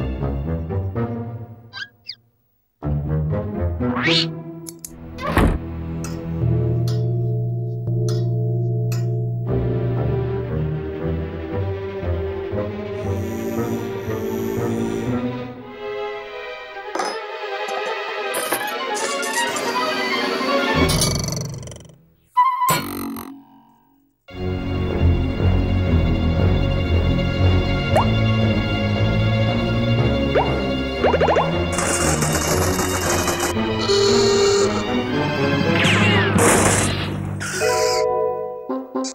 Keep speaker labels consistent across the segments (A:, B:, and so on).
A: Thank you.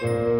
A: Thank you.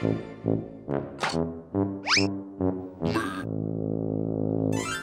A: Thank you.